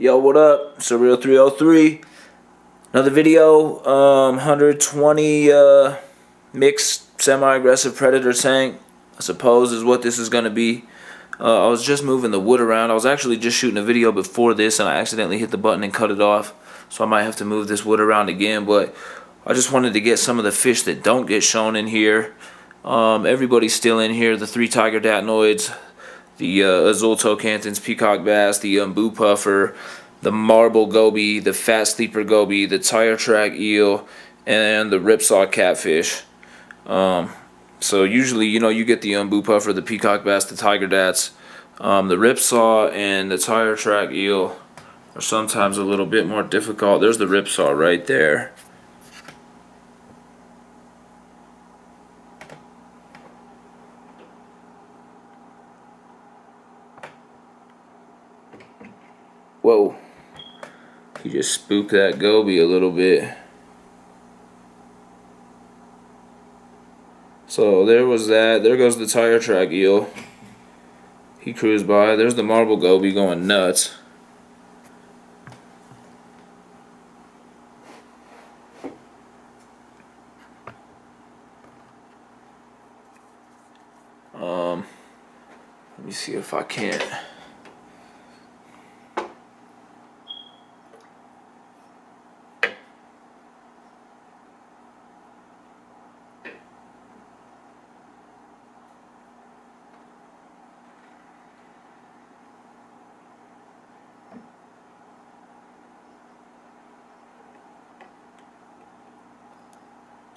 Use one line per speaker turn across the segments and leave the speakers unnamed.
Yo, what up? Sirreal 303. Another video. Um, 120 uh, mixed semi-aggressive predator tank. I suppose is what this is gonna be. Uh, I was just moving the wood around. I was actually just shooting a video before this, and I accidentally hit the button and cut it off. So I might have to move this wood around again. But I just wanted to get some of the fish that don't get shown in here. Um, everybody's still in here. The three tiger datnoids, the uh, azul peacock bass, the umbu puffer, the marble goby, the fat sleeper goby, the tire track eel, and the ripsaw catfish. Um, so usually, you know, you get the umbu puffer, the peacock bass, the tiger dats, um, the ripsaw, and the tire track eel are sometimes a little bit more difficult. There's the ripsaw right there. Whoa. He just spooked that goby a little bit. So there was that. There goes the tire track eel. He cruised by. There's the marble goby going nuts. Um, let me see if I can't.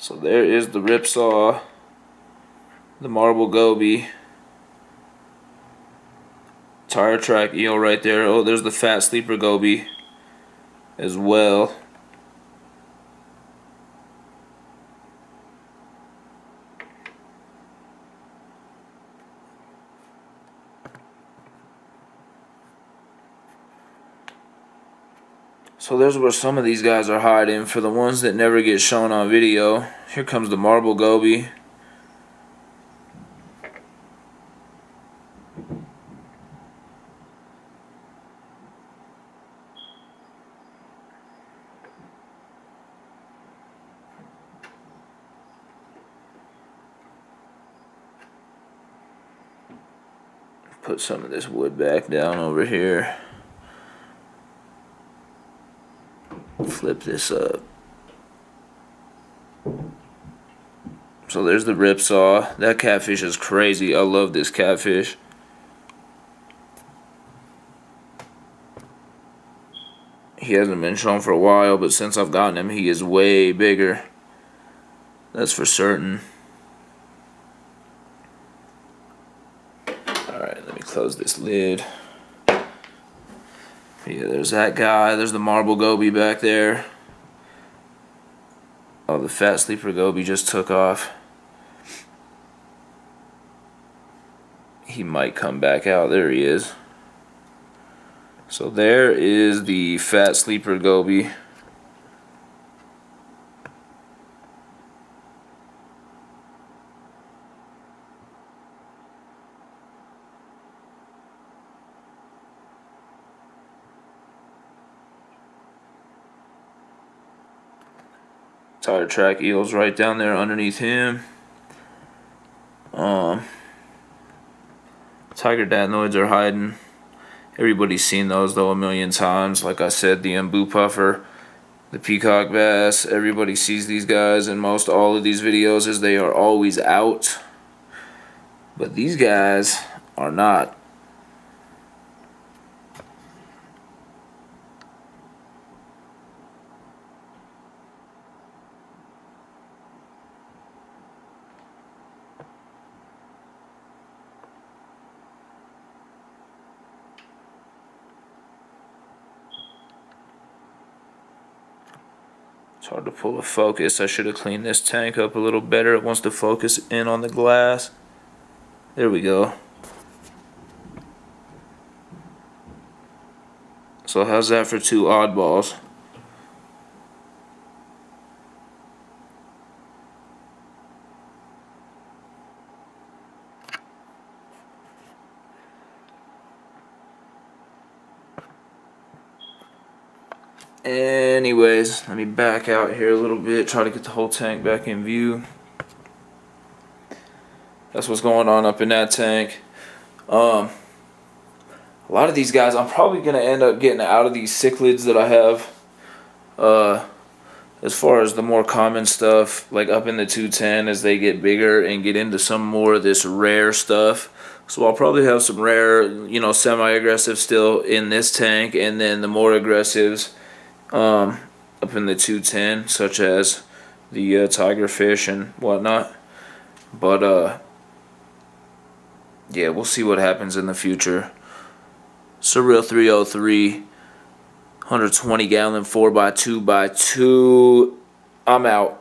So there is the ripsaw, the marble goby, tire track eel right there. Oh, there's the fat sleeper goby as well. So there's where some of these guys are hiding for the ones that never get shown on video. Here comes the marble goby. Put some of this wood back down over here. Flip this up. So there's the rip saw. That catfish is crazy. I love this catfish. He hasn't been shown for a while, but since I've gotten him, he is way bigger. That's for certain. Alright, let me close this lid. Yeah, there's that guy. There's the marble goby back there. Oh, the fat sleeper goby just took off. He might come back out. There he is. So there is the fat sleeper goby. Tire track eels right down there underneath him. Um, tiger datnoids are hiding. Everybody's seen those though a million times. Like I said, the umbu puffer, the peacock bass. Everybody sees these guys in most all of these videos as they are always out. But these guys are not. It's hard to pull a focus. I should have cleaned this tank up a little better. It wants to focus in on the glass. There we go. So how's that for two oddballs? Anyways, let me back out here a little bit, try to get the whole tank back in view. That's what's going on up in that tank. Um, a lot of these guys, I'm probably going to end up getting out of these cichlids that I have. Uh, as far as the more common stuff, like up in the 210 as they get bigger and get into some more of this rare stuff. So I'll probably have some rare, you know, semi-aggressive still in this tank, and then the more aggressives um, up in the 210, such as the uh, tigerfish and whatnot. But uh, yeah, we'll see what happens in the future. Sirreal 303, 120 gallon 4x2x2. I'm out.